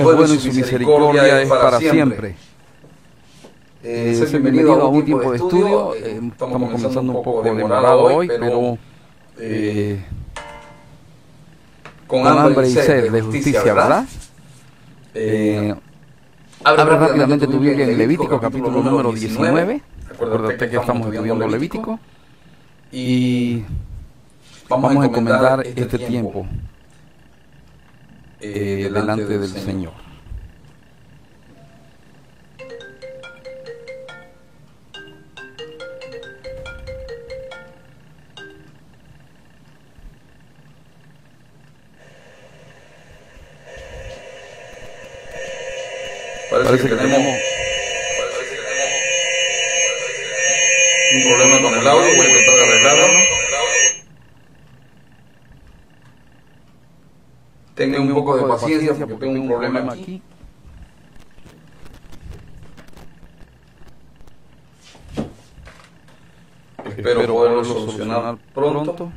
Es bueno y su misericordia es para siempre. Eh, eh bienvenido a un tiempo de estudio. Eh, estamos comenzando un poco demorado hoy, pero eh, con hambre y sed de justicia, ¿verdad? Abre rápidamente tu Biblia en Levítico, capítulo número 19. Acuérdate que estamos estudiando Levítico. Y vamos a encomendar este, este tiempo eh, delante del Señor. Parece, que, tenemos, un problema con el audio, voy a intentar arreglarlo. Tengan un poco de paciencia porque tengo un problema aquí. Espero poderlo solucionar pronto.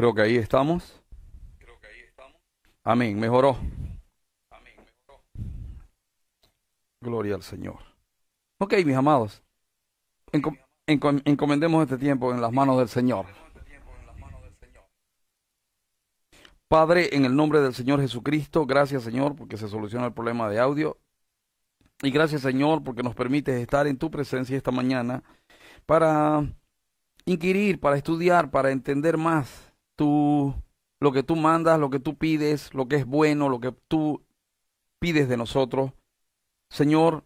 Creo que ahí estamos. Creo que ahí estamos. Amén. Mejoró. Amén. Gloria al Señor. Ok, mis amados encomendemos este tiempo en las manos del Señor. Padre, en el nombre del Señor Jesucristo, gracias Señor porque se soluciona el problema de audio. Y gracias Señor porque nos permites estar en tu presencia esta mañana para inquirir, para estudiar, para entender más tu, lo que tú mandas, lo que tú pides, lo que es bueno, lo que tú pides de nosotros. Señor,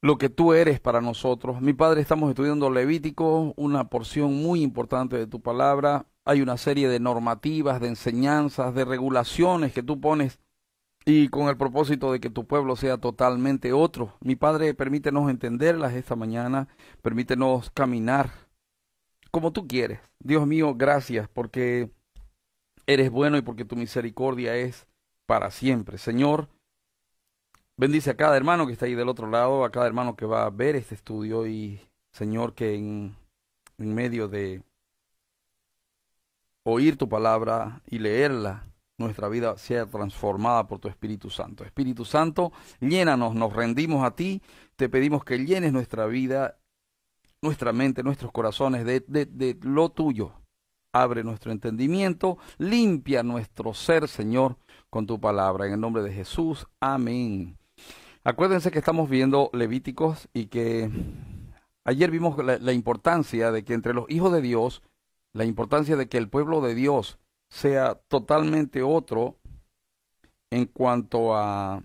lo que tú eres para nosotros. Mi Padre, estamos estudiando Levítico, una porción muy importante de tu palabra. Hay una serie de normativas, de enseñanzas, de regulaciones que tú pones y con el propósito de que tu pueblo sea totalmente otro. Mi Padre, permítenos entenderlas esta mañana, permítenos caminar como tú quieres. Dios mío, gracias porque eres bueno y porque tu misericordia es para siempre. Señor, Bendice a cada hermano que está ahí del otro lado, a cada hermano que va a ver este estudio y Señor que en, medio de oír tu palabra y leerla, nuestra vida sea transformada por tu Espíritu Santo. Espíritu Santo, llénanos, nos rendimos a ti, te pedimos que llenes nuestra vida, nuestra mente, nuestros corazones de, de, de lo tuyo. Abre nuestro entendimiento, limpia nuestro ser, Señor, con tu palabra. En el nombre de Jesús, amén. Acuérdense que estamos viendo Levíticos y que ayer vimos la, importancia de que entre los hijos de Dios, la importancia de que el pueblo de Dios sea totalmente otro en cuanto a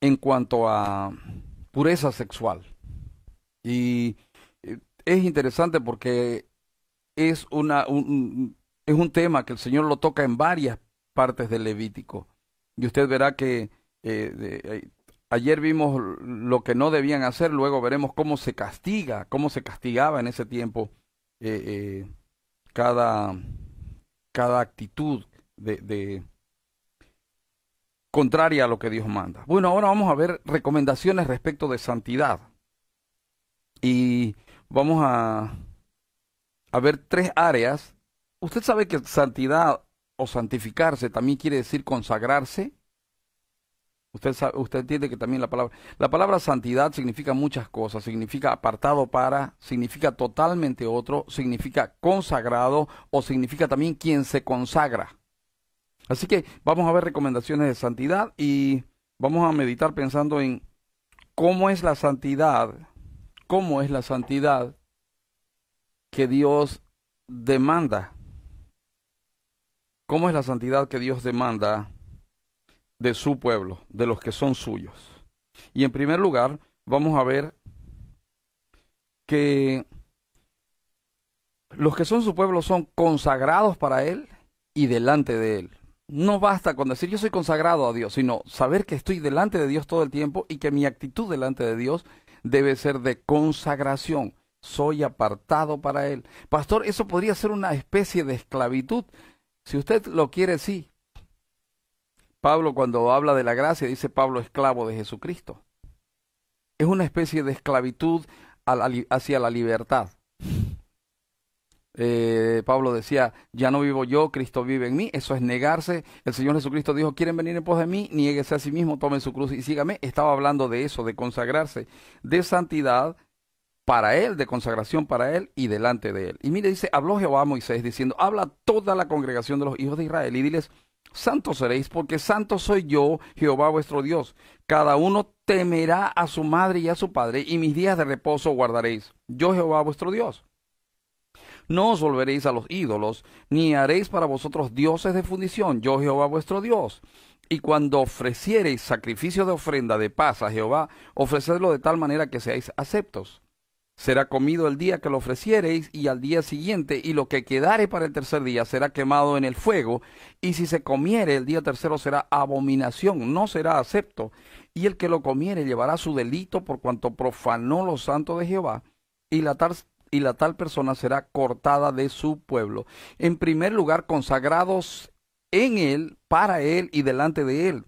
en cuanto a pureza sexual. Y eh, es interesante porque es una un, es un tema que el Señor lo toca en varias partes del Levítico. Y usted verá que eh, eh, ayer vimos lo que no debían hacer, luego veremos cómo se castiga, cómo se castigaba en ese tiempo cada, cada actitud de contraria a lo que Dios manda. Bueno, ahora vamos a ver recomendaciones respecto de santidad. Y vamos a, a ver tres áreas. Usted sabe que santidad o santificarse también quiere decir consagrarse. Usted, usted entiende que también la palabra, la palabra santidad significa muchas cosas, significa apartado para, significa totalmente otro, significa consagrado o significa también quien se consagra. Así que vamos a ver recomendaciones de santidad y vamos a meditar pensando en cómo es la santidad, cómo es la santidad que Dios demanda ¿Cómo es la santidad que Dios demanda de su pueblo, de los que son suyos? Y en primer lugar, vamos a ver que los que son su pueblo son consagrados para Él y delante de Él. No basta con decir yo soy consagrado a Dios, sino saber que estoy delante de Dios todo el tiempo y que mi actitud delante de Dios debe ser de consagración. Soy apartado para Él. Pastor, eso podría ser una especie de esclavitud. Si usted lo quiere, sí. Pablo cuando habla de la gracia dice Pablo esclavo de Jesucristo. Es una especie de esclavitud hacia la libertad. Eh, Pablo decía, ya no vivo yo, Cristo vive en mí. Eso es negarse. El Señor Jesucristo dijo, ¿quieren venir en pos de mí? Niéguese a sí mismo, tomen su cruz y sígame. Estaba hablando de eso, de consagrarse, de santidad para Él, de consagración para Él y delante de Él. Y mire, dice, habló Jehová a Moisés diciendo, habla toda la congregación de los hijos de Israel y diles, santos seréis, porque santo soy yo, Jehová vuestro Dios. Cada uno temerá a su madre y a su padre, y mis días de reposo guardaréis. Yo, Jehová vuestro Dios. No os volveréis a los ídolos, ni haréis para vosotros dioses de fundición, yo Jehová vuestro Dios. Y cuando ofreciereis sacrificio de ofrenda de paz a Jehová, ofrecedlo de tal manera que seáis aceptos. Será comido el día que lo ofreciereis y al día siguiente, y lo que quedare para el tercer día será quemado en el fuego, y si se comiere el día tercero será abominación, no será acepto. Y el que lo comiere llevará su delito por cuanto profanó los santos de Jehová, y la, y la tal persona será cortada de su pueblo. En primer lugar, consagrados en él, para él y delante de él.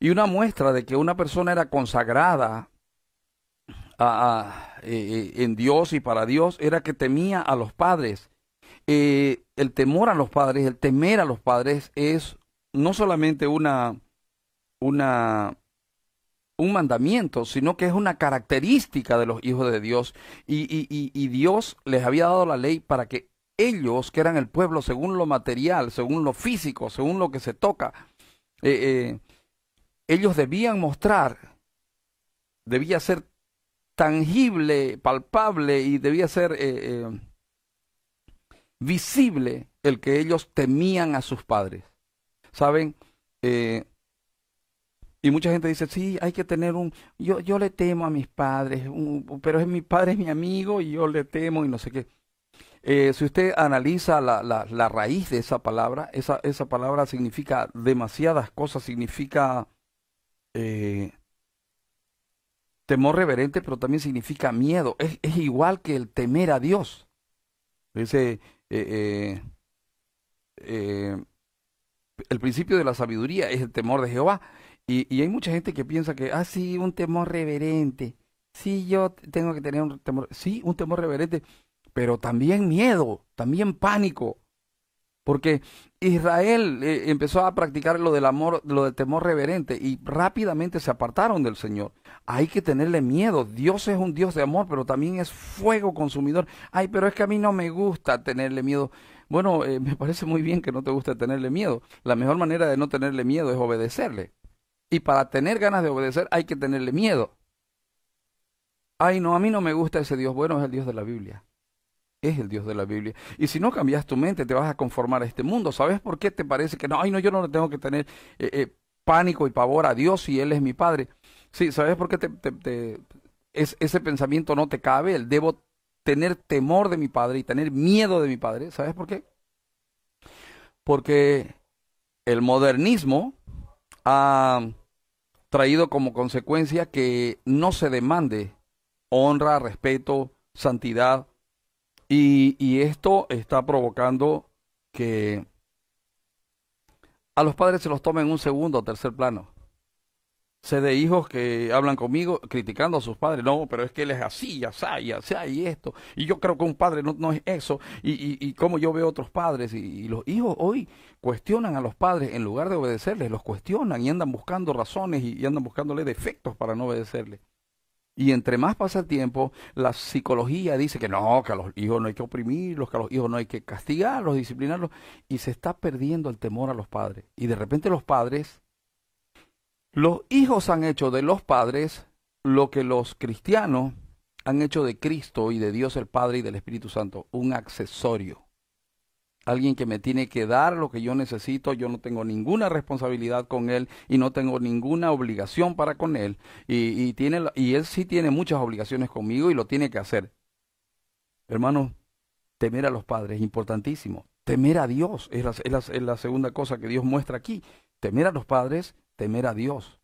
Y una muestra de que una persona era consagrada a, eh, eh, en Dios y para Dios era que temía a los padres. Eh, el temor a los padres, el temer a los padres es no solamente una, una un mandamiento, sino que es una característica de los hijos de Dios. Y, y, y, Dios les había dado la ley para que ellos, que eran el pueblo según lo material, según lo físico, según lo que se toca, eh, eh, ellos debían mostrar, debía ser tangible, palpable y debía ser eh, visible el que ellos temían a sus padres. ¿Saben? Y mucha gente dice, sí, hay que tener un... Yo, yo le temo a mis padres, pero es mi padre es mi amigo y yo le temo y no sé qué. Eh, si usted analiza la, la, la, raíz de esa palabra, esa, esa palabra significa demasiadas cosas, significa eh, temor reverente, pero también significa miedo. Es, es, igual que el temer a Dios. Dice, eh, el principio de la sabiduría es el temor de Jehová. Y, hay mucha gente que piensa que, ah, sí, un temor reverente. Sí, yo tengo que tener un temor, sí, un temor reverente, pero también miedo, también pánico. Porque Israel eh, empezó a practicar lo del amor, lo del temor reverente y rápidamente se apartaron del Señor. Hay que tenerle miedo. Dios es un Dios de amor, pero también es fuego consumidor. Ay, pero es que a mí no me gusta tenerle miedo. Bueno, eh, me parece muy bien que no te guste tenerle miedo. La mejor manera de no tenerle miedo es obedecerle. Y para tener ganas de obedecer hay que tenerle miedo. Ay, no, a mí no me gusta ese Dios. Bueno, es el Dios de la Biblia. Es el Dios de la Biblia. Y si no cambias tu mente, te vas a conformar a este mundo. ¿Sabes por qué te parece que no? Ay, no, yo no le tengo que tener eh, eh, pánico y pavor a Dios si Él es mi Padre. Sí, ¿sabes por qué te, es, ese pensamiento no te cabe? El debo tener temor de mi Padre y tener miedo de mi Padre. ¿Sabes por qué? Porque el modernismo ha traído como consecuencia que no se demande honra, respeto, santidad, y, esto está provocando que a los padres se los tome en un segundo o tercer plano. Sé de hijos que hablan conmigo criticando a sus padres. No, pero es que él es así, ya ya ya y esto. Y yo creo que un padre no, no es eso. Y, y, y como yo veo otros padres. Y, los hijos hoy cuestionan a los padres en lugar de obedecerles. Los cuestionan y andan buscando razones y, andan buscándole defectos para no obedecerles. Y entre más pasa el tiempo, la psicología dice que no, que a los hijos no hay que oprimirlos, que a los hijos no hay que castigarlos, disciplinarlos. Y se está perdiendo el temor a los padres. Y de repente los padres los hijos han hecho de los padres lo que los cristianos han hecho de Cristo y de Dios el Padre y del Espíritu Santo, un accesorio. Alguien que me tiene que dar lo que yo necesito, yo no tengo ninguna responsabilidad con él y no tengo ninguna obligación para con él. Y, tiene, y él sí tiene muchas obligaciones conmigo y lo tiene que hacer. Hermano, temer a los padres, importantísimo. temer a Dios. Es es la- es la segunda cosa que Dios muestra aquí. Temer a los padres, temer a Dios.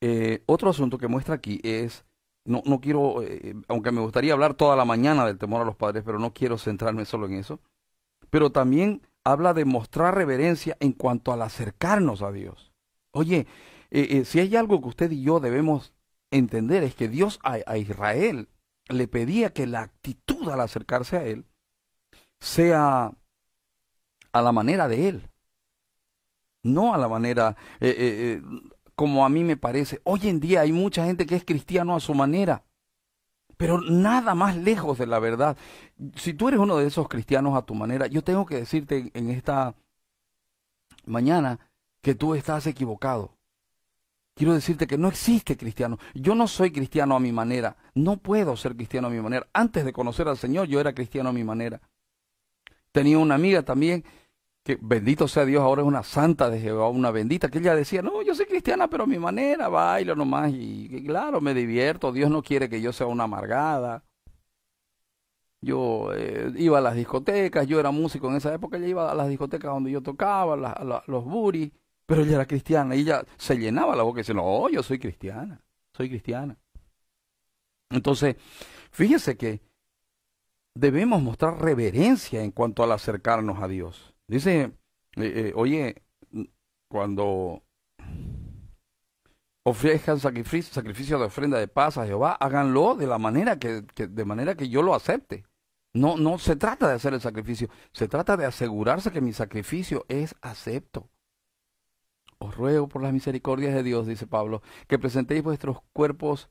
Eh, otro asunto que muestra aquí es, no, no quiero, eh, aunque me gustaría hablar toda la mañana del temor a los padres, pero no quiero centrarme solo en eso. Pero también habla de mostrar reverencia en cuanto al acercarnos a Dios. Oye, eh, si hay algo que usted y yo debemos entender es que Dios a Israel le pedía que la actitud al acercarse a Él sea a la manera de Él, no a la manera eh, eh, eh, como a mí me parece. Hoy en día hay mucha gente que es cristiano a su manera, pero nada más lejos de la verdad. Si tú eres uno de esos cristianos a tu manera, yo tengo que decirte en esta mañana que tú estás equivocado. Quiero decirte que no existe cristiano. Yo no soy cristiano a mi manera. No puedo ser cristiano a mi manera. Antes de conocer al Señor, yo era cristiano a mi manera. Tenía una amiga también que, bendito sea Dios, ahora es una santa de Jehová, una bendita, que ella decía, no, yo soy cristiana, pero a mi manera, bailo nomás. Y, claro, me divierto. Dios no quiere que yo sea una amargada. Yo eh, iba a las discotecas, yo era músico en esa época, ella iba a las discotecas donde yo tocaba, los buris, pero ella era cristiana y ella se llenaba la boca y decía, no, yo soy cristiana, soy cristiana. Entonces, fíjese que debemos mostrar reverencia en cuanto al acercarnos a Dios. Dice, eh, eh, oye, cuando ofrezcan sacrificio, de ofrenda de paz a Jehová, háganlo de la manera que, que- de manera que yo lo acepte. No, no se trata de hacer el sacrificio, se trata de asegurarse que mi sacrificio es acepto. Os ruego por las misericordias de Dios, dice Pablo, que presentéis vuestros cuerpos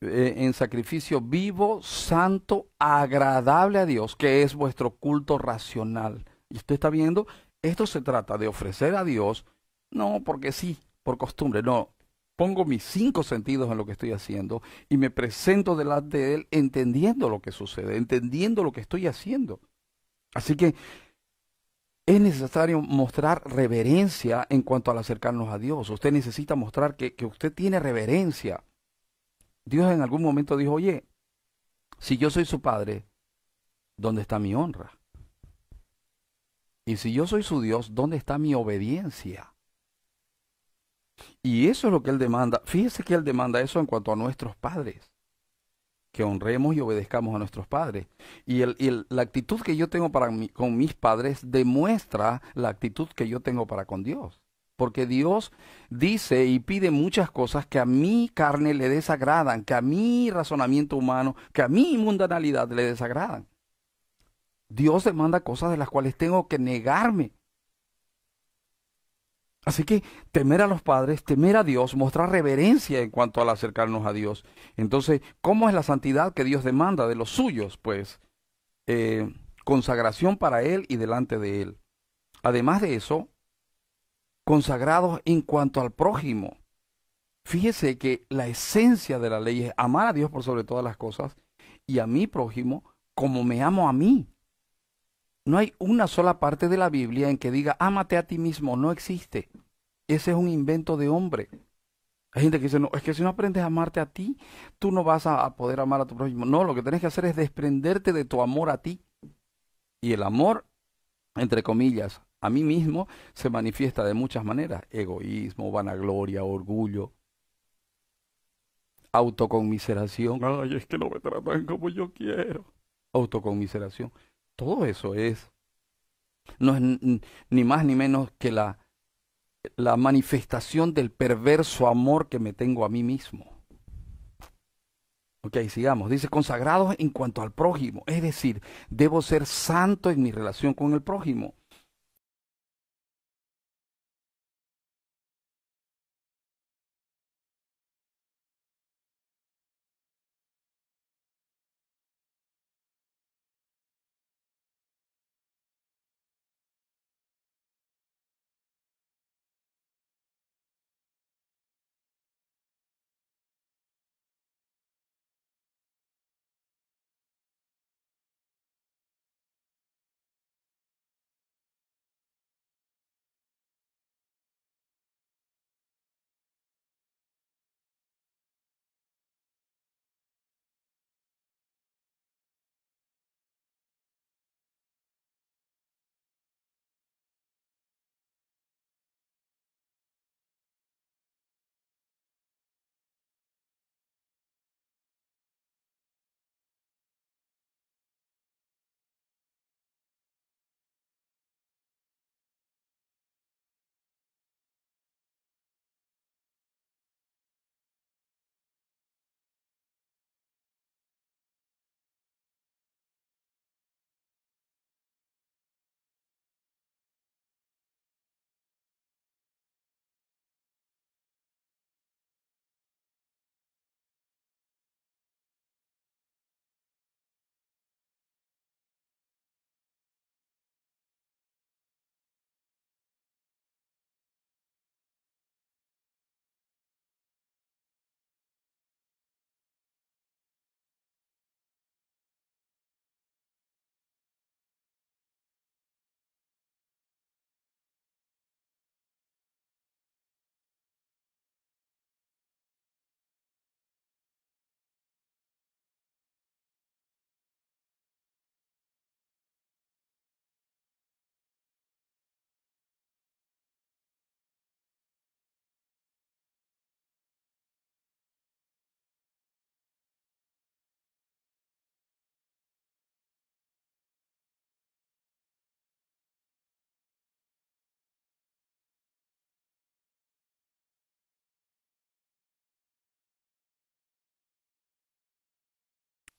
eh, en sacrificio vivo, santo, agradable a Dios, que es vuestro culto racional. Y usted está viendo, esto se trata de ofrecer a Dios, no porque sí, por costumbre, no. Pongo mis cinco sentidos en lo que estoy haciendo y me presento delante de Él entendiendo lo que sucede, entendiendo lo que estoy haciendo. Así que es necesario mostrar reverencia en cuanto al acercarnos a Dios. Usted necesita mostrar que, que usted tiene reverencia. Dios en algún momento dijo, oye, si yo soy su padre, ¿dónde está mi honra? Y si yo soy su Dios, ¿dónde está mi obediencia? Y eso es lo que Él demanda. Fíjese que Él demanda eso en cuanto a nuestros padres. Que honremos y obedezcamos a nuestros padres. Y, el, la actitud que yo tengo para con mis padres demuestra la actitud que yo tengo para con Dios. Porque Dios dice y pide muchas cosas que a mi carne le desagradan, que a mi razonamiento humano, que a mi mundanalidad le desagradan. Dios demanda cosas de las cuales tengo que negarme. Así que temer a los padres, temer a Dios, mostrar reverencia en cuanto al acercarnos a Dios. Entonces, ¿cómo es la santidad que Dios demanda de los suyos? Pues eh, consagración para Él y delante de Él. Además de eso, consagrados en cuanto al prójimo. Fíjese que la esencia de la ley es amar a Dios por sobre todas las cosas y a mi prójimo como me amo a mí. No hay una sola parte de la Biblia en que diga ámate a ti mismo, no existe. Ese es un invento de hombre. Hay gente que dice, no, es que si no aprendes a amarte a ti, tú no vas a, a poder amar a tu prójimo. No, lo que tienes que hacer es desprenderte de tu amor a ti. Y el amor, entre comillas, a mí mismo se manifiesta de muchas maneras. Egoísmo, vanagloria, orgullo, autoconmiseración. Ay, es que no me tratan como yo quiero. Autoconmiseración. Todo eso es, no es ni más ni menos que la, la manifestación del perverso amor que me tengo a mí mismo. Ok, sigamos. Dice consagrados en cuanto al prójimo. Es decir, debo ser santo en mi relación con el prójimo.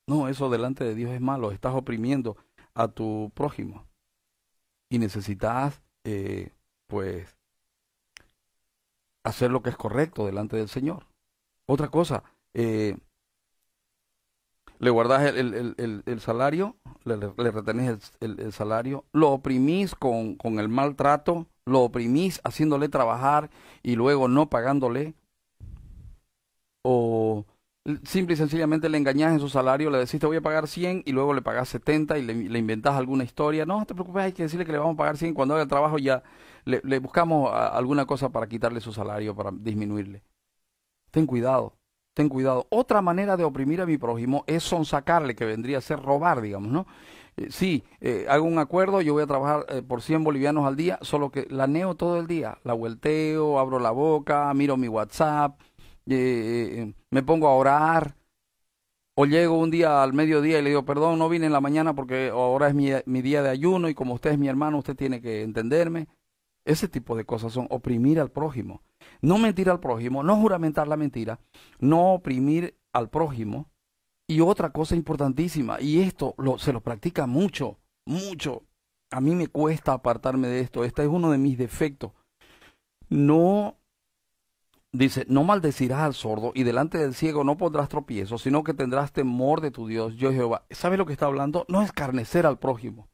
No, eso delante de Dios es malo. Estás oprimiendo a tu prójimo. Y necesitas, eh, pues, hacer lo que es correcto delante del Señor. Otra cosa, eh, le guardas el, salario, le, le retenés el, salario, lo oprimís con, con el maltrato, lo oprimís haciéndole trabajar y luego no pagándole, o simple y sencillamente le engañás en su salario, le decís te voy a pagar 100 y luego le pagás 70 y le, le inventás alguna historia. No, te preocupes, hay que decirle que le vamos a pagar 100 cuando haga el trabajo ya le, le buscamos alguna cosa para quitarle su salario, para disminuirle. Ten cuidado, ten cuidado. Otra manera de oprimir a mi prójimo es sonsacarle, que vendría a ser robar, digamos, ¿no? Eh, sí, eh, hago un acuerdo, yo voy a trabajar eh, por 100 bolivianos al día, solo que la neo todo el día, la vuelteo, abro la boca, miro mi WhatsApp, me pongo a orar, o llego un día al mediodía y le digo, perdón, no vine en la mañana porque ahora es mi, mi día de ayuno y como usted es mi hermano, usted tiene que entenderme. Ese tipo de cosas son oprimir al prójimo. No mentir al prójimo, no juramentar la mentira, no oprimir al prójimo. Y otra cosa importantísima, y esto lo, se lo practica mucho, mucho. A mí me cuesta apartarme de esto. Este es uno de mis defectos. No, dice, no maldecirás al sordo y delante del ciego no pondrás tropiezo, sino que tendrás temor de tu Dios, yo Jehová. ¿Sabe lo que está hablando? No escarnecer al prójimo.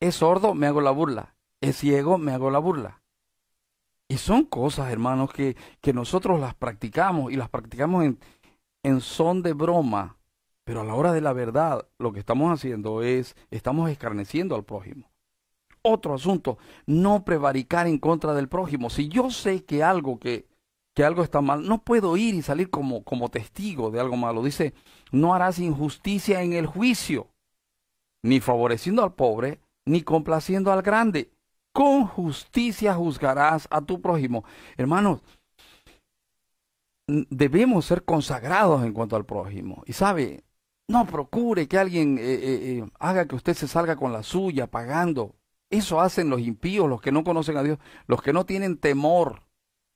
Es sordo, me hago la burla. Es ciego, me hago la burla. Y son cosas, hermanos, que, que nosotros las practicamos y las practicamos en, en son de broma. Pero a la hora de la verdad, lo que estamos haciendo es, estamos escarneciendo al prójimo. Otro asunto, no prevaricar en contra del prójimo. Si yo sé que algo que, que algo está mal, no puedo ir y salir como, como testigo de algo malo. Dice, no harás injusticia en el juicio, ni favoreciendo al pobre, ni complaciendo al grande con justicia juzgarás a tu prójimo. Hermanos, debemos ser consagrados en cuanto al prójimo. Y sabe, no procure que alguien eh, eh, eh, haga que usted se salga con la suya pagando. Eso hacen los impíos, los que no conocen a Dios, los que no tienen temor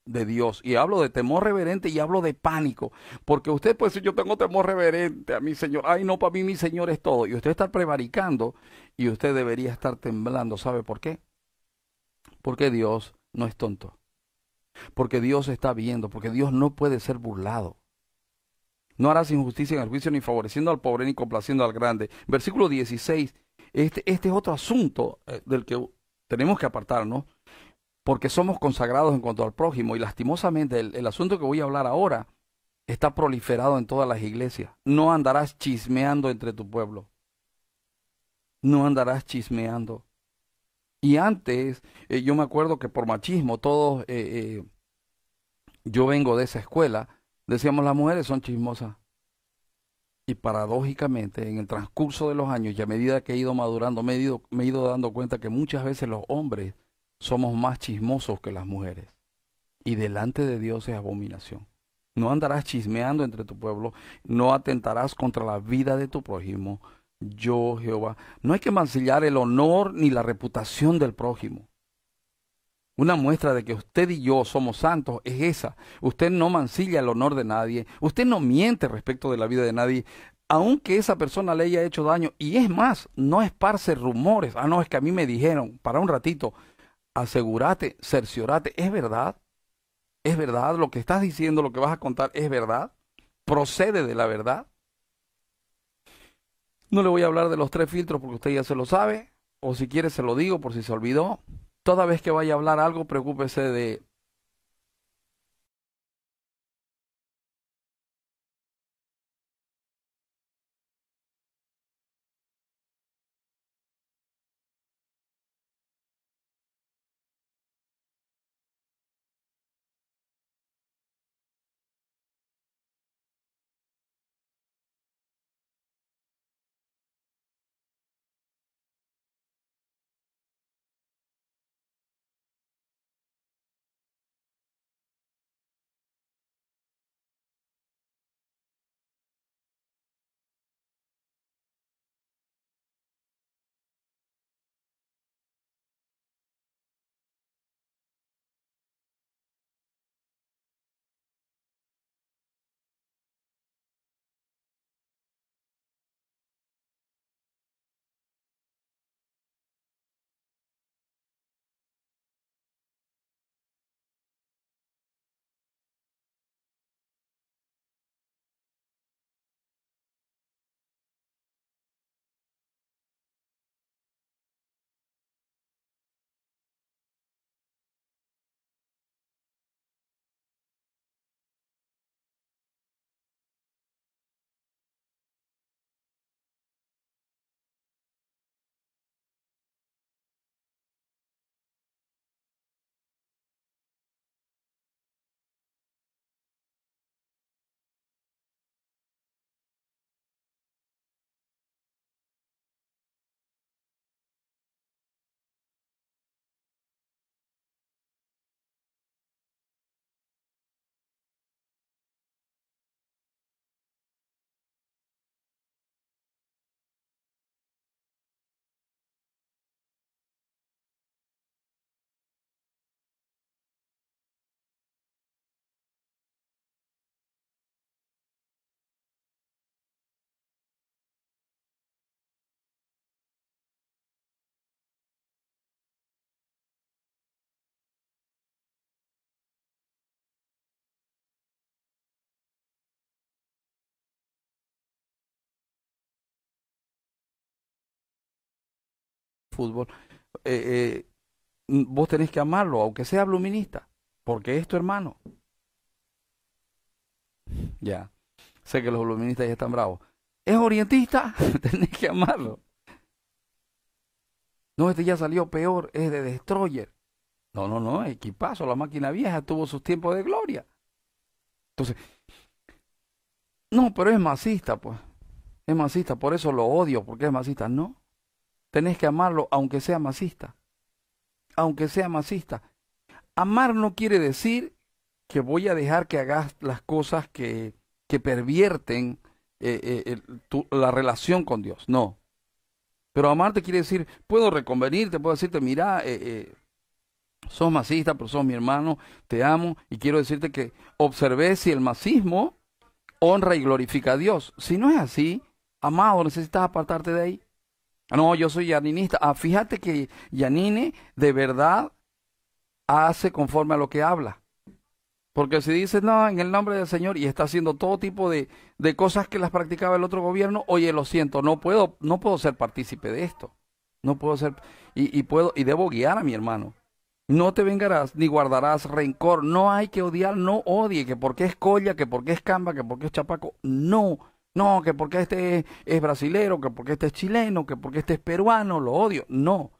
de Dios. Y hablo de temor reverente y hablo de pánico. Porque usted puede decir, yo tengo temor reverente a mi Señor. Ay, no, para mí mi Señor es todo. Y usted está prevaricando y usted debería estar temblando. ¿Sabe por qué? Porque Dios no es tonto. Porque Dios está viendo, porque Dios no puede ser burlado. No harás injusticia en el juicio ni favoreciendo al pobre ni complaciendo al grande. Versículo 16. Este, este es otro asunto eh, del que tenemos que apartarnos, porque somos consagrados en cuanto al prójimo y lastimosamente el, asunto que voy a hablar ahora está proliferado en todas las iglesias. No andarás chismeando entre tu pueblo. No andarás chismeando. Y antes, eh, yo me acuerdo que por machismo, todos, eh, eh, yo vengo de esa escuela, decíamos las mujeres son chismosas. Y paradójicamente, en el transcurso de los años y a medida que he ido madurando, me he ido, me he ido dando cuenta que muchas veces los hombres somos más chismosos que las mujeres. Y delante de Dios es abominación. No andarás chismeando entre tu pueblo, no atentarás contra la vida de tu prójimo, yo Jehová. No hay que mancillar el honor ni la reputación del prójimo. Una muestra de que usted y yo somos santos es esa. Usted no mancilla el honor de nadie. Usted no miente respecto de la vida de nadie. Aunque esa persona le haya hecho daño. Y es más, no esparce rumores. Ah, no, es que a mí me dijeron, para un ratito, asegúrate, cerciorate. ¿Es verdad? ¿Es verdad? Lo que estás diciendo, lo que vas a contar, ¿es verdad? ¿Procede de la verdad? No le voy a hablar de los tres filtros porque usted ya se lo sabe, o si quiere se lo digo por si se olvidó. Toda vez que vaya a hablar algo, preocúpese de fútbol, eh, eh, vos tenés que amarlo, aunque sea bluminista, porque es tu hermano. Ya, sé que los bluministas ya están bravos. Es orientista, tenés que amarlo. No, este ya salió peor, es de Destroyer. No, no, no, equipazo, la máquina vieja tuvo sus tiempos de gloria. Entonces, no, pero es masista, pues. Es masista, por eso lo odio, porque es masista. No, tenés que amarlo aunque sea masista. Aunque sea masista. Amar no quiere decir que voy a dejar que hagas las cosas que, que pervierten eh, eh, la relación con Dios. No. Pero amarte quiere decir, puedo reconvenirte, puedo decirte, mira, eh, eh, sos masista, pero sos mi hermano, te amo, y quiero decirte que observé si el masismo honra y glorifica a Dios. Si no es así, amado, necesitas apartarte de ahí. Ah, no, yo soy yaninista. Ah, fíjate que Yanine de verdad hace conforme a lo que habla. Porque si dice no, en el nombre del Señor y está haciendo todo tipo de, de, cosas que las practicaba el otro gobierno, oye, lo siento, no puedo, no puedo ser partícipe de esto. No puedo ser, y, y puedo, y debo guiar a mi hermano. No te vengarás ni guardarás rencor. No hay que odiar, no odie, que porque es colla, que porque es camba, que porque es chapaco. No, no, que porque este es, brasilero, que porque este es chileno, que porque este es peruano, lo odio. No.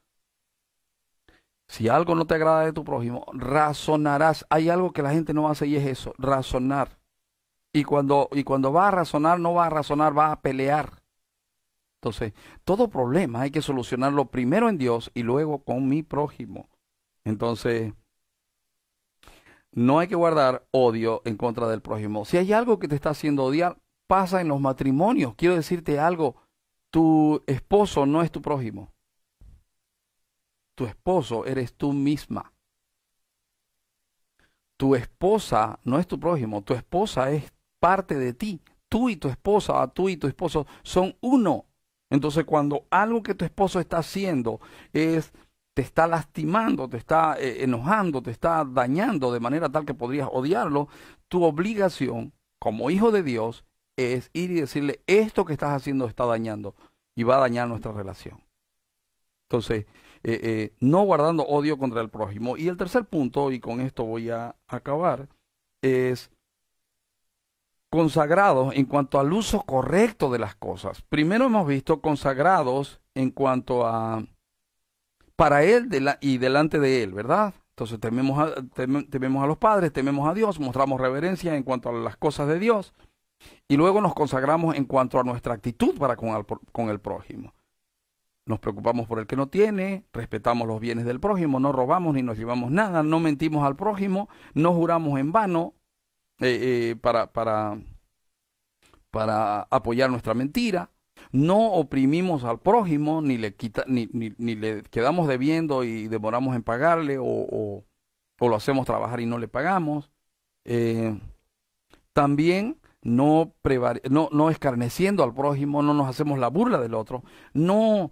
Si algo no te agrada de tu prójimo, razonarás. Hay algo que la gente no hace y es eso, razonar. Y cuando, y cuando va a razonar, no va a razonar, va a pelear. Entonces, todo problema hay que solucionarlo primero en Dios y luego con mi prójimo. Entonces, no hay que guardar odio en contra del prójimo. Si hay algo que te está haciendo odiar, pasa en los matrimonios. Quiero decirte algo, tu esposo no es tu prójimo. Tu esposo eres tú misma. Tu esposa no es tu prójimo, tu esposa es parte de ti. Tú y tu esposa, tú y tu esposo son uno. Entonces cuando algo que tu esposo está haciendo es te está lastimando, te está eh, enojando, te está dañando de manera tal que podrías odiarlo, tu obligación como hijo de Dios es ir y decirle, esto que estás haciendo está dañando y va a dañar nuestra relación. Entonces, eh, eh, no guardando odio contra el prójimo. Y el tercer punto, y con esto voy a acabar, es consagrados en cuanto al uso correcto de las cosas. Primero hemos visto consagrados en cuanto a para Él y delante de Él, ¿verdad? Entonces tememos a, tememos a los padres, tememos a Dios, mostramos reverencia en cuanto a las cosas de Dios y luego nos consagramos en cuanto a nuestra actitud para con el, prójimo. Nos preocupamos por el que no tiene, respetamos los bienes del prójimo, no robamos ni nos llevamos nada, no mentimos al prójimo, no juramos en vano eh, eh, para, para, para apoyar nuestra mentira, no oprimimos al prójimo, ni le, quita, ni, ni, ni le quedamos debiendo y demoramos en pagarle, o, o, lo hacemos trabajar y no le pagamos. Eh, también no, no, no escarneciendo al prójimo, no nos hacemos la burla del otro, no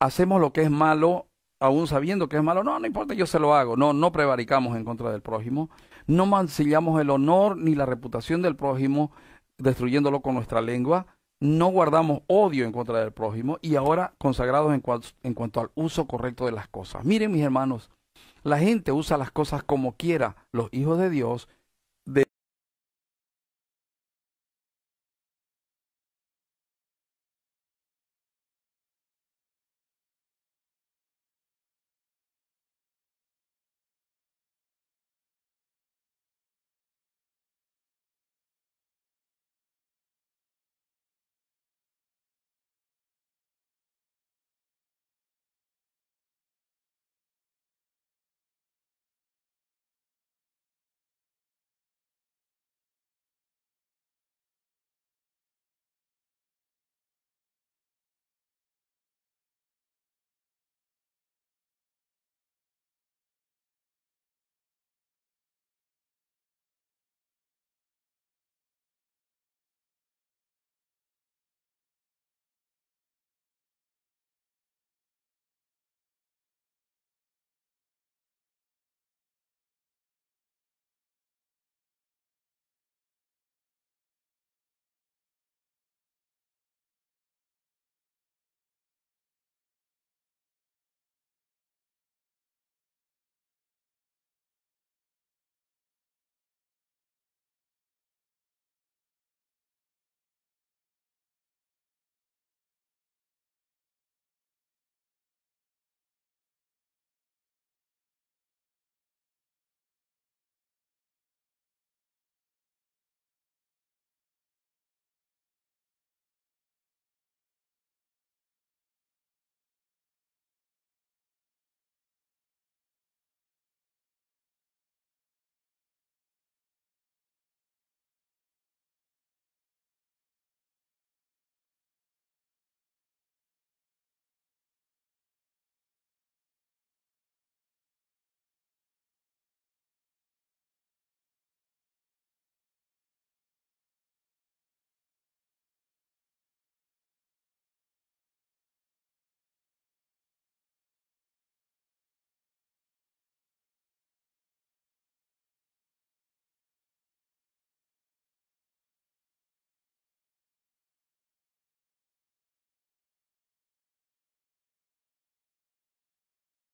hacemos lo que es malo aún sabiendo que es malo, no, no importa, yo se lo hago, no, no prevaricamos en contra del prójimo, no mancillamos el honor ni la reputación del prójimo destruyéndolo con nuestra lengua, no guardamos odio en contra del prójimo y ahora consagrados en, en cuanto al uso correcto de las cosas. Miren mis hermanos, la gente usa las cosas como quiera, los hijos de Dios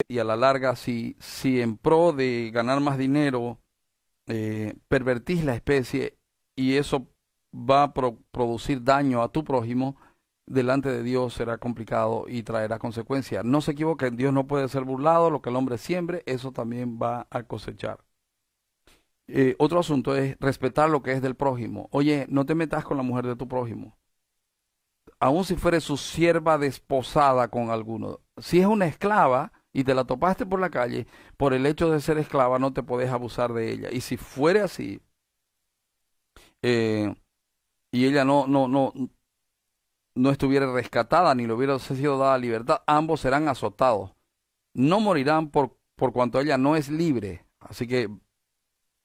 y a la larga, si, si en pro de ganar más dinero eh, pervertís la especie y eso va a producir daño a tu prójimo, delante de Dios será complicado y traerá consecuencias. No se equivoquen, Dios no puede ser burlado, lo que el hombre siembre, eso también va a cosechar. Eh, otro asunto es respetar lo que es del prójimo. Oye, no te metas con la mujer de tu prójimo. Aun si fuere su sierva desposada con alguno. Si es una esclava y te la topaste por la calle, por el hecho de ser esclava no te podés abusar de ella. Y si fuere así, eh, y ella no, no, no, no estuviera rescatada ni le hubiera sido dada libertad, ambos serán azotados. No morirán por, por cuanto ella no es libre. Así que,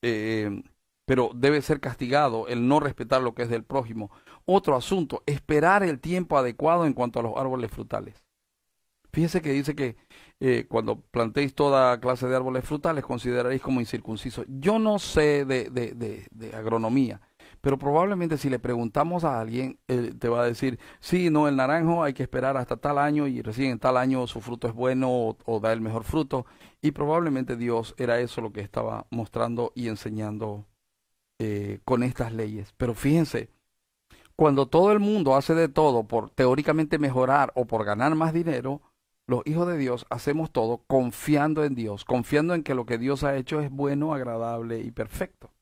eh, pero debe ser castigado el no respetar lo que es del prójimo. Otro asunto, esperar el tiempo adecuado en cuanto a los árboles frutales. Fíjese que dice que eh, cuando plantéis toda clase de árboles frutales consideraréis como incircuncisos. Yo no sé de, de, de, de agronomía, pero probablemente si le preguntamos a alguien, te va a decir, sí, no, el naranjo hay que esperar hasta tal año y recién en tal año su fruto es bueno o, da el mejor fruto. Y probablemente Dios era eso lo que estaba mostrando y enseñando eh, con estas leyes. Pero fíjense, cuando todo el mundo hace de todo por teóricamente mejorar o por ganar más dinero, los hijos de Dios hacemos todo confiando en Dios, confiando en que lo que Dios ha hecho es bueno, agradable y perfecto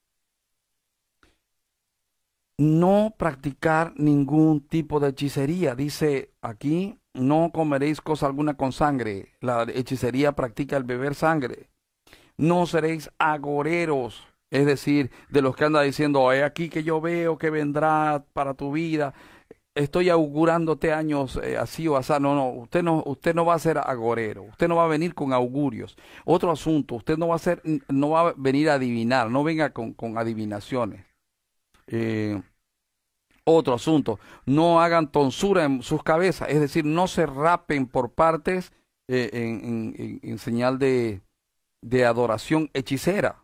no practicar ningún tipo de hechicería. Dice aquí, no comeréis cosa alguna con sangre. La hechicería practica el beber sangre. No seréis agoreros, es decir, de los que anda diciendo, he aquí que yo veo que vendrá para tu vida. Estoy augurándote años eh, así o así. No, no, usted no, usted no va a ser agorero. Usted no va a venir con augurios. Otro asunto, usted no va a ser, no va a venir a adivinar. No venga con, con adivinaciones. Eh, otro asunto, no hagan tonsura en sus cabezas, es decir, no se rapen por partes eh, en, señal de, de adoración hechicera.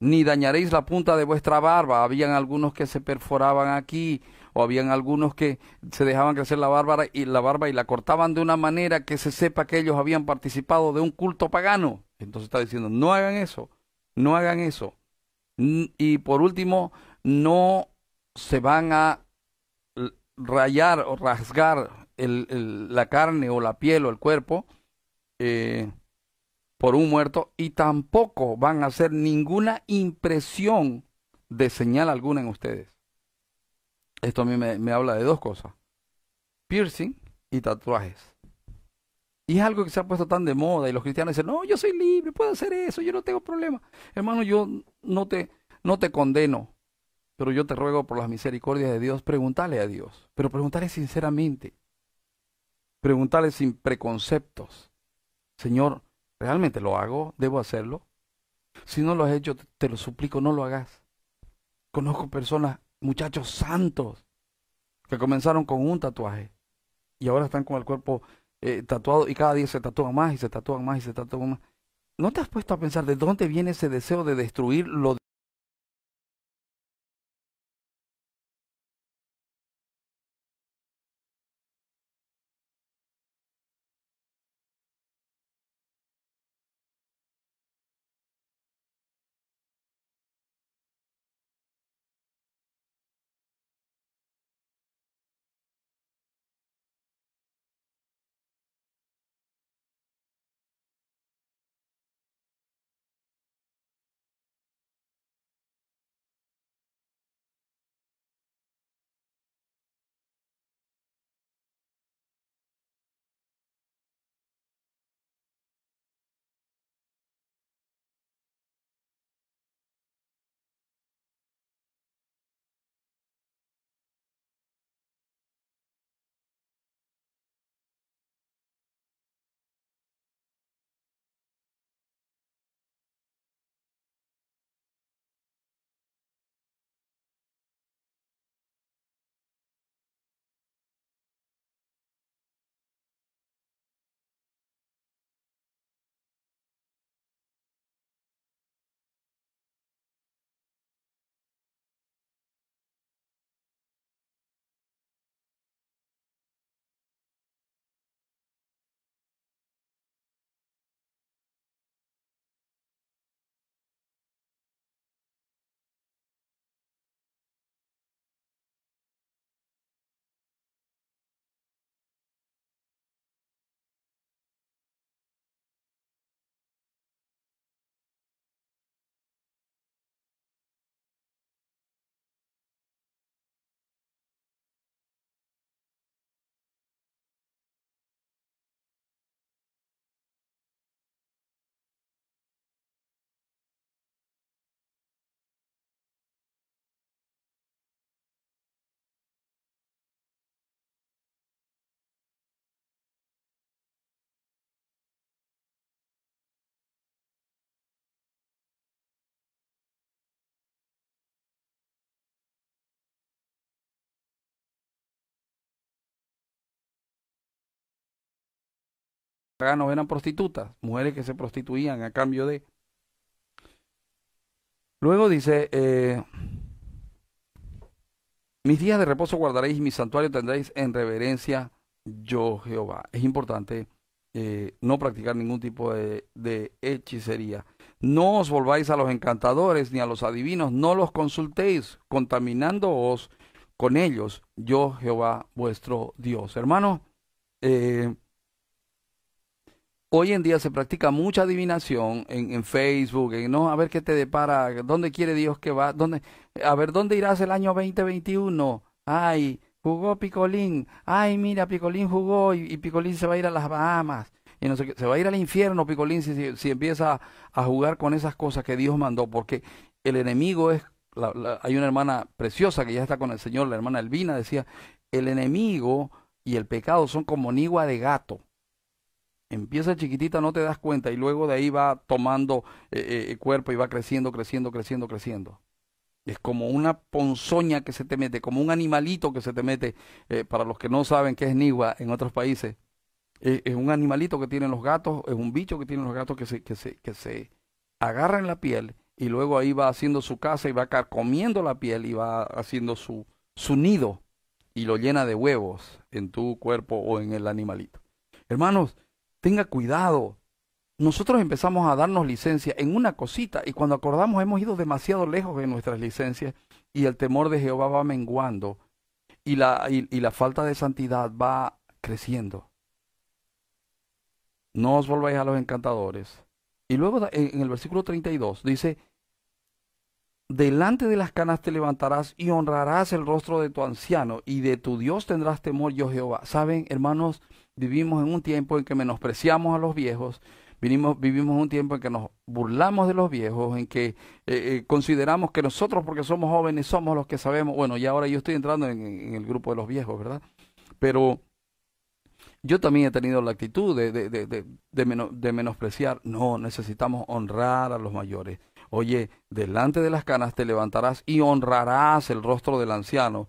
Ni dañaréis la punta de vuestra barba. Habían algunos que se perforaban aquí, o habían algunos que se dejaban crecer la barba y la barba y la cortaban de una manera que se sepa que ellos habían participado de un culto pagano. Entonces está diciendo, no hagan eso, no hagan eso. Y por último, no se van a rayar o rasgar la carne o la piel o el cuerpo eh, por un muerto y tampoco van a hacer ninguna impresión de señal alguna en ustedes. Esto a mí me, habla de dos cosas. Piercing y tatuajes. Y es algo que se ha puesto tan de moda y los cristianos dicen, no, yo soy libre, puedo hacer eso, yo no tengo problema. Hermano, yo no te, no te condeno. Pero yo te ruego por las misericordias de Dios, pregúntale a Dios, pero pregúntale sinceramente. Pregúntale sin preconceptos. Señor, ¿realmente lo hago? ¿Debo hacerlo? Si no lo has hecho, te lo suplico, no lo hagas. Conozco personas, muchachos santos, que comenzaron con un tatuaje y ahora están con el cuerpo eh, tatuado y cada día se tatúan más y se tatúan más y se tatúan más. ¿No te has puesto a pensar de dónde viene ese deseo de destruir lo paganos eran prostitutas, mujeres que se prostituían a cambio de... Luego dice, eh, mis días de reposo guardaréis y mi santuario tendréis en reverencia yo Jehová. Es importante eh, no practicar ningún tipo de, de hechicería. No os volváis a los encantadores ni a los adivinos, no los consultéis, contaminándoos con ellos, yo Jehová vuestro Dios. Hermano, eh, hoy en día se practica mucha adivinación en, en Facebook, en, no, a ver qué te depara, dónde quiere Dios que va, dónde, a ver dónde irás el año 2021. Ay, jugó Picolín. Ay, mira, Picolín jugó y, Picolín se va a ir a las Bahamas y no sé qué, se va a ir al infierno Picolín si, si, empieza a jugar con esas cosas que Dios mandó, porque el enemigo es, la, la, hay una hermana preciosa que ya está con el Señor, la hermana Elvina decía, el enemigo y el pecado son como nigua de gato. Empieza chiquitita, no te das cuenta, y luego de ahí va tomando eh, eh, cuerpo y va creciendo, creciendo, creciendo, creciendo. Es como una ponzoña que se te mete, como un animalito que se te mete, eh, para los que no saben qué es nigua en otros países, es, es, un animalito que tienen los gatos, es un bicho que tienen los gatos que se, que se, que se agarra en la piel y luego ahí va haciendo su casa y va comiendo la piel y va haciendo su, su nido y lo llena de huevos en tu cuerpo o en el animalito. Hermanos, tenga cuidado. Nosotros empezamos a darnos licencia en una cosita y cuando acordamos hemos ido demasiado lejos en nuestras licencias y el temor de Jehová va menguando y la, y, la falta de santidad va creciendo no os volváis a los encantadores. Y luego en el versículo 32 dice, delante de las canas te levantarás y honrarás el rostro de tu anciano y de tu Dios tendrás temor yo Jehová. Saben, hermanos, vivimos en un tiempo en que menospreciamos a los viejos, vivimos, vivimos un tiempo en que nos burlamos de los viejos, en que eh, eh, consideramos que nosotros porque somos jóvenes somos los que sabemos, bueno, y ahora yo estoy entrando en, el grupo de los viejos, ¿verdad? Pero yo también he tenido la actitud de, de, de, de menospreciar. No, necesitamos honrar a los mayores. Oye, delante de las canas te levantarás y honrarás el rostro del anciano,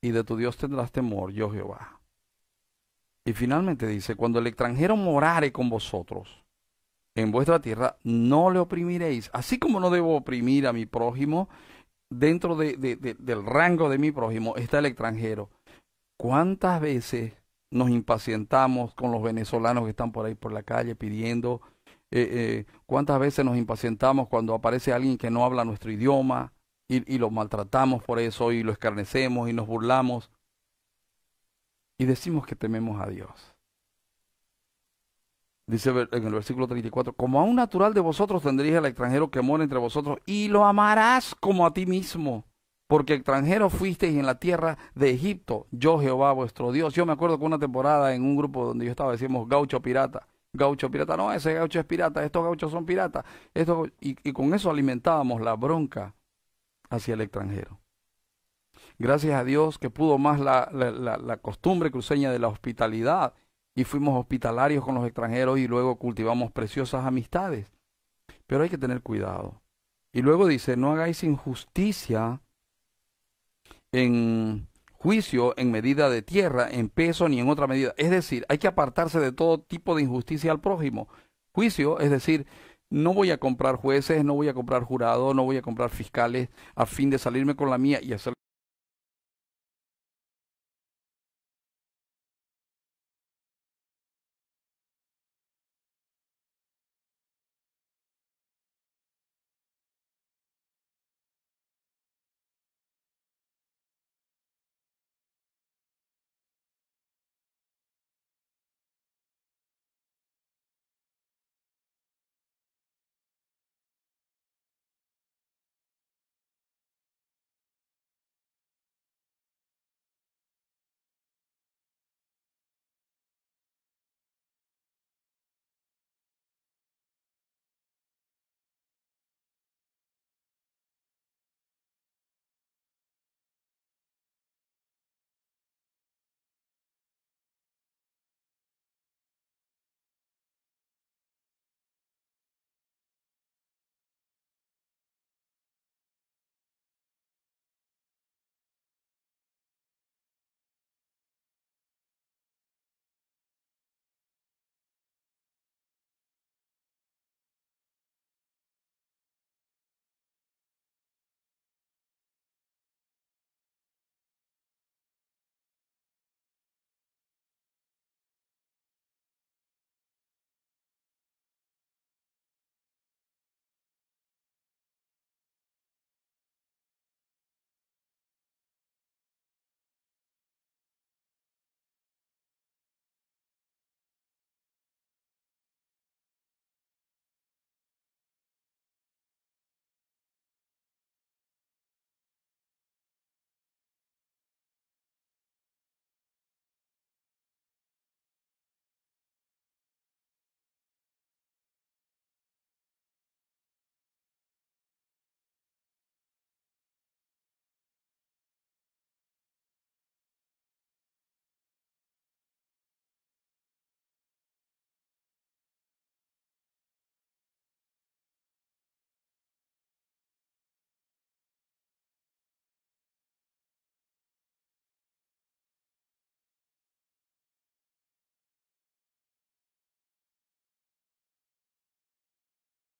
y de tu Dios tendrás temor, yo Jehová. Y finalmente dice, cuando el extranjero morare con vosotros en vuestra tierra, no le oprimiréis, así como no debo oprimir a mi prójimo, dentro de, de, de, del rango de mi prójimo está el extranjero. ¿Cuántas veces nos impacientamos con los venezolanos que están por ahí por la calle pidiendo. Eh, eh, ¿Cuántas veces nos impacientamos cuando aparece alguien que no habla nuestro idioma y, y lo maltratamos por eso y lo escarnecemos y nos burlamos? Y decimos que tememos a Dios. Dice en el versículo 34, como a un natural de vosotros tendréis al extranjero que mora entre vosotros y lo amarás como a ti mismo porque extranjeros fuisteis en la tierra de Egipto, yo Jehová vuestro Dios. Yo me acuerdo que una temporada en un grupo donde yo estaba decíamos gaucho pirata, gaucho pirata, no, ese gaucho es pirata, estos gauchos son piratas, y con eso alimentábamos la bronca hacia el extranjero. Gracias a Dios que pudo más la, costumbre cruceña de la hospitalidad y fuimos hospitalarios con los extranjeros y luego cultivamos preciosas amistades. Pero hay que tener cuidado. Y luego dice, no hagáis injusticia en juicio en medida de tierra, en peso ni en otra medida. Es decir, hay que apartarse de todo tipo de injusticia al prójimo. Juicio, es decir, no voy a comprar jueces, no voy a comprar jurados, no voy a comprar fiscales a fin de salirme con la mía y hacer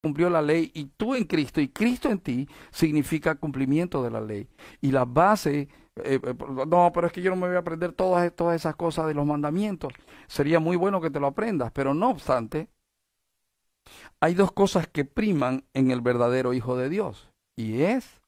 cumplió la ley y tú en Cristo y Cristo en ti significa cumplimiento de la ley. Y la base, eh, eh, no, pero es que yo no me voy a aprender todas, todas esas cosas de los mandamientos. Sería muy bueno que te lo aprendas, pero no obstante, hay dos cosas que priman en el verdadero Hijo de Dios. Y es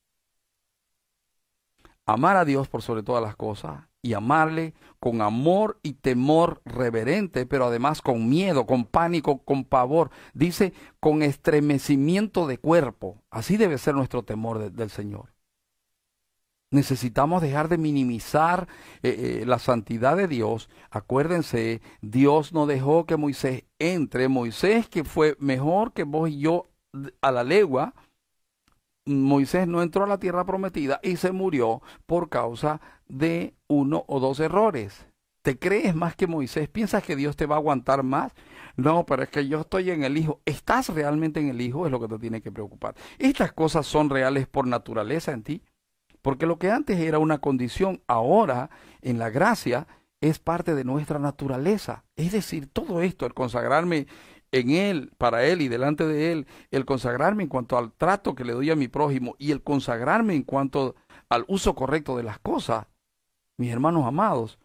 amar a Dios por sobre todas las cosas y amarle con amor y temor reverente, pero además con miedo, con pánico, con pavor. Dice, con estremecimiento de cuerpo. Así debe ser nuestro temor del Señor. Necesitamos dejar de minimizar eh, eh, la santidad de Dios. Acuérdense, Dios no dejó que Moisés entre. Moisés, que fue mejor que vos y yo a la legua, Moisés no entró a la tierra prometida y se murió por causa de uno o dos errores. ¿Te crees más que Moisés? ¿Piensas que Dios te va a aguantar más? No, pero es que yo estoy en el Hijo. ¿Estás realmente en el Hijo? Es lo que te tiene que preocupar. Estas cosas son reales por naturaleza en ti. Porque lo que antes era una condición, ahora en la gracia es parte de nuestra naturaleza. Es decir, todo esto, el consagrarme en Él, para Él y delante de Él, el consagrarme en cuanto al trato que le doy a mi prójimo y el consagrarme en cuanto al uso correcto de las cosas, mis hermanos amados,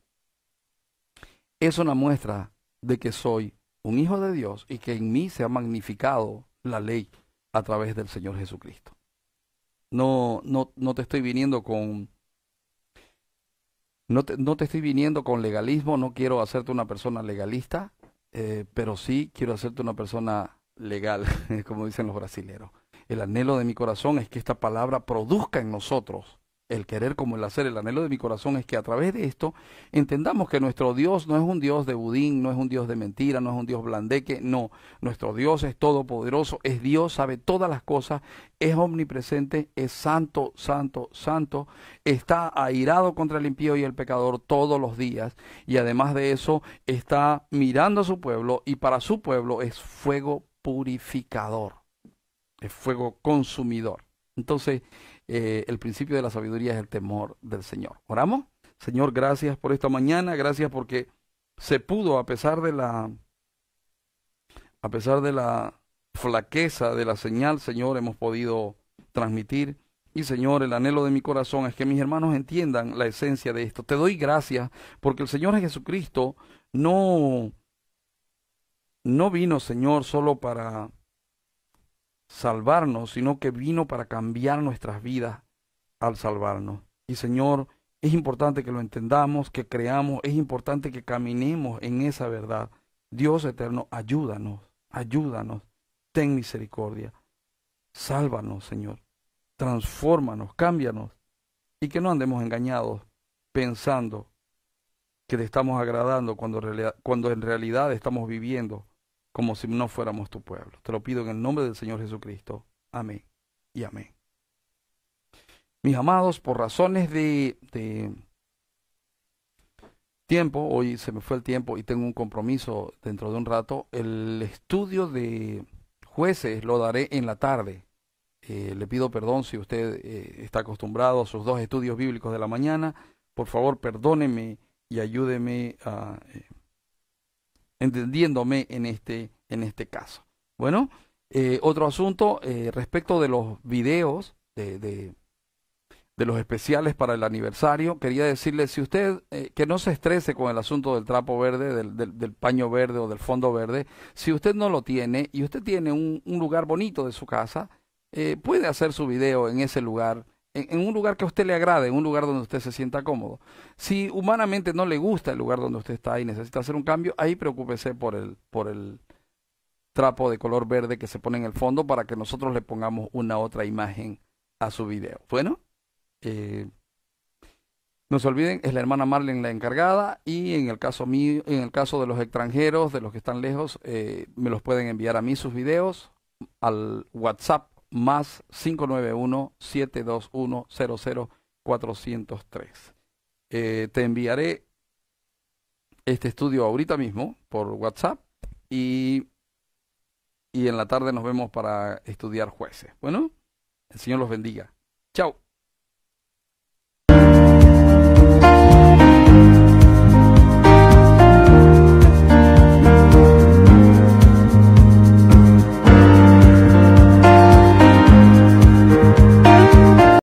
es una muestra de que soy un hijo de Dios y que en mí se ha magnificado la ley a través del Señor Jesucristo. No, no, no te estoy viniendo con... No te, no te estoy viniendo con legalismo, no quiero hacerte una persona legalista, eh, pero sí quiero hacerte una persona legal, como dicen los brasileños. El anhelo de mi corazón es que esta palabra produzca en nosotros el querer como el hacer. El anhelo de mi corazón es que a través de esto entendamos que nuestro Dios no es un Dios de budín, no es un Dios de mentira, no es un Dios blandeque, no. Nuestro Dios es todopoderoso, es Dios, sabe todas las cosas, es omnipresente, es santo, santo, santo, está airado contra el impío y el pecador todos los días y además de eso está mirando a su pueblo y para su pueblo es fuego purificador, es fuego consumidor. Entonces, eh, el principio de la sabiduría es el temor del Señor. ¿Oramos? Señor, gracias por esta mañana, gracias porque se pudo, a pesar de la, a pesar de la flaqueza de la señal, Señor, hemos podido transmitir. Y Señor, el anhelo de mi corazón es que mis hermanos entiendan la esencia de esto. Te doy gracias porque el Señor Jesucristo no, no vino, Señor, solo para salvarnos, sino que vino para cambiar nuestras vidas al salvarnos. Y Señor, es importante que lo entendamos, que creamos, es importante que caminemos en esa verdad. Dios eterno, ayúdanos, ayúdanos, ten misericordia. Sálvanos, Señor. Transfórmanos, cámbianos. Y que no andemos engañados pensando que te estamos agradando cuando, cuando en realidad estamos viviendo como si no fuéramos tu pueblo. Te lo pido en el nombre del Señor Jesucristo. Amén y amén. Mis amados, por razones de, tiempo, hoy se me fue el tiempo y tengo un compromiso dentro de un rato, el estudio de jueces lo daré en la tarde. Eh, le pido perdón si usted eh, está acostumbrado a sus dos estudios bíblicos de la mañana. Por favor, perdóneme y ayúdeme a... Eh, entendiéndome en este, en este caso. Bueno, eh, otro asunto eh, respecto de los videos de, de, los especiales para el aniversario, quería decirle, si usted, eh, que no se estrese con el asunto del trapo verde, del, del, paño verde o del fondo verde, si usted no lo tiene y usted tiene un, un lugar bonito de su casa, puede hacer su video en ese lugar en, un lugar que a usted le agrade, en un lugar donde usted se sienta cómodo. Si humanamente no le gusta el lugar donde usted está y necesita hacer un cambio, ahí preocúpese por el, por el trapo de color verde que se pone en el fondo para que nosotros le pongamos una otra imagen a su video. Bueno, eh, no se olviden, es la hermana Marlene la encargada y en el caso mío, en el caso de los extranjeros, de los que están lejos, eh, me los pueden enviar a mí sus videos al WhatsApp más 591-721-00403. Eh, te enviaré este estudio ahorita mismo por WhatsApp y, y en la tarde nos vemos para estudiar jueces. Bueno, el Señor los bendiga. Chao.